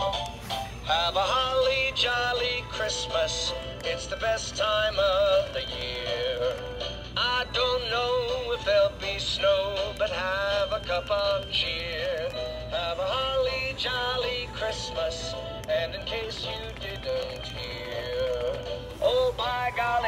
Have a holly jolly Christmas. It's the best time of the year. I don't know if there'll be snow, but have a cup of cheer. Have a holly jolly Christmas. And in case you didn't hear, oh by golly,